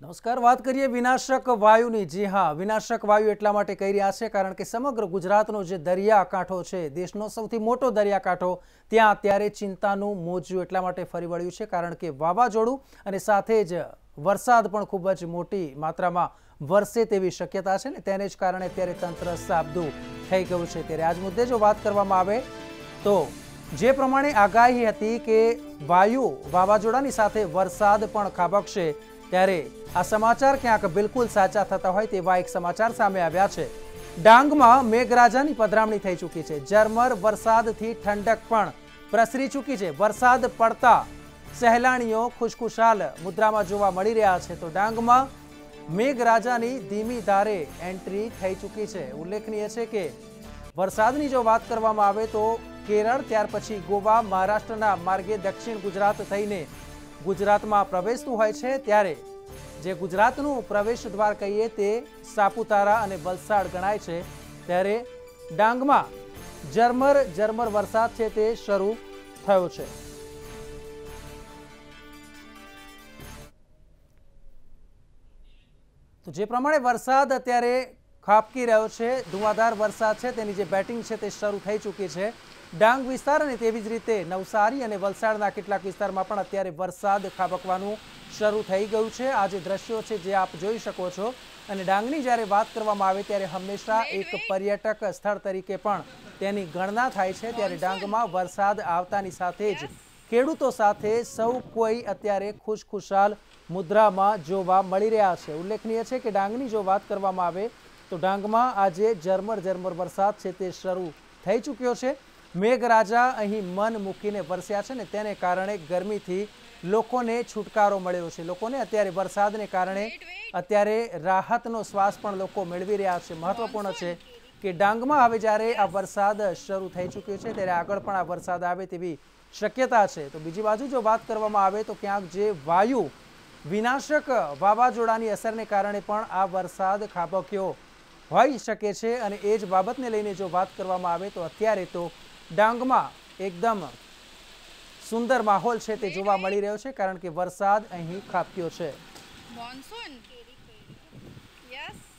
નમસ્કાર, વાત કરીએ વિનાશક વાયુની. જી હા, વિનાશક વાયુ એટલા માટે કહી રહ્યા છે કારણ કે સમગ્ર ગુજરાતનો જે દરિયાકાંઠો છે, દેશનો સૌથી મોટો દરિયાકાંઠો, ત્યાં અત્યારે ચિંતાનું મોજું એટલા માટે ફરી વળ્યું છે કારણ કે વાવાઝોડું અને સાથે જ વરસાદ પણ ખૂબ જ મોટી માત્રામાં વરસે તેવી શક્યતા છે ને તેને જ કારણે અત્યારે તંત્ર સાબદું થઈ ગયું છે. ત્યારે આજ મુદ્દે જો વાત કરવામાં આવે તો જે પ્રમાણે આગાહી હતી કે વાયુ વાવાઝોડાની સાથે વરસાદ પણ ખાબકશે ત્યારે આ સમાચાર ક્યાંક બિલકુલ સાચા થતા હોય તેવા એક સમાચાર સામે આવ્યા છે. ડાંગમાં મેઘરાજાની પધરામણી થઈ ચૂકી છે. ઝરમર વરસાદથી ઠંડક પણ પ્રસરી ચૂકી છે. વરસાદ પડતા સહેલાણીઓ ખુશખુશાલ મુદ્રામાં જોવા મળી રહ્યા છે. તો ડાંગમાં મેઘરાજાની ધીમી ધારે એન્ટ્રી થઈ ચૂકી છે. ઉલ્લેખનીય છે કે વરસાદની જો વાત કરવામાં આવે તો કેરળ, ત્યાર પછી ગોવા, મહારાષ્ટ્રના માર્ગે દક્ષિણ ગુજરાત થઈને ગુજરાતમાં પ્રવેશતું હોય છે ત્યારે જે ગુજરાતનું પ્રવેશ દ્વાર કહીએ તે સાપુતારા અને વલસાડ ગણાય છે. ત્યારે ડાંગમાં ઝરમર ઝરમર વરસાદ છે તે શરૂ થયો છે. તો જે પ્રમાણે વરસાદ અત્યારે ખાબકી રહ્યો છે. ધુવાધાર વરસાદ છે. તેની જે બેટિંગ છે તે શરૂ થઈ ચૂકી છે. ડાંગ વિસ્તાર અને તેવી જ રીતે નવસારી અને વલસાડના કેટલાક વિસ્તારમાં પણ અત્યારે વરસાદ ખાબકવાનું શરૂ થઈ ગયું છે. આ જે દ્રશ્યો છે જે આપ જોઈ શકો છો અને ડાંગની જ્યારે વાત કરવામાં આવે ત્યારે હંમેશા એક પર્યટક સ્થળ તરીકે પણ તેની ગણના થાય છે. ત્યારે ડાંગમાં વરસાદ આવતાની સાથે જ ખેડૂતો સાથે સૌ કોઈ અત્યારે ખુશખુશાલ મુદ્રામાં જોવા મળી રહ્યા છે. ઉલ્લેખનીય છે કે ડાંગની જો વાત કરવામાં આવે તો ડાંગમાં આજે ઝરમર ઝરમર વરસાદ છે તે શરૂ થઈ ચૂક્યો છે. મેઘરાજા અહીં મન મૂકીને વરસ્યા છે ને તેને કારણે ગરમીથી લોકોને છુટકારો મળ્યો છે. લોકોને અત્યારે વરસાદને કારણે અત્યારે રાહતનો શ્વાસ પણ લોકો મેળવી રહ્યા છે. મહત્વપૂર્ણ છે કે ડાંગમાં હવે જ્યારે આ વરસાદ શરૂ થઈ ચૂક્યો છે ત્યારે આગળ પણ આ વરસાદ આવે તેવી શક્યતા છે. તો બીજી બાજુ જો વાત કરવામાં આવે તો ક્યાંક જે વાયુ વિનાશક વાવાઝોડાની અસરને કારણે પણ આ વરસાદ ખાબક્યો હોઈ શકે છે અને એ જ બાબતને લઈને જો વાત કરવામાં આવે તો અત્યારે તો ડાંગમાં એકદમ સુંદર માહોલ છે તે જોવા મળી રહ્યો છે કારણ કે વરસાદ અહીં ખાપ્યો છે. Monsoon yes